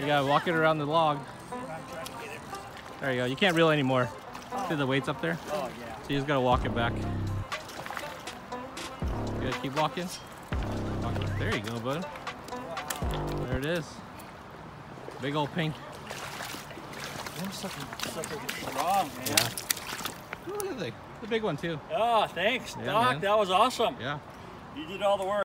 You gotta walk it around the log. There you go. You can't reel anymore. See the weights up there? Oh, yeah. So you just gotta walk it back. Good, keep walking. Walk There you go, bud. There it is. Big old pink. Them suckers, are strong, man. Yeah. Ooh, look at the, the big one too. Oh, thanks, Yeah, Doc. man. That was awesome. Yeah. You did all the work.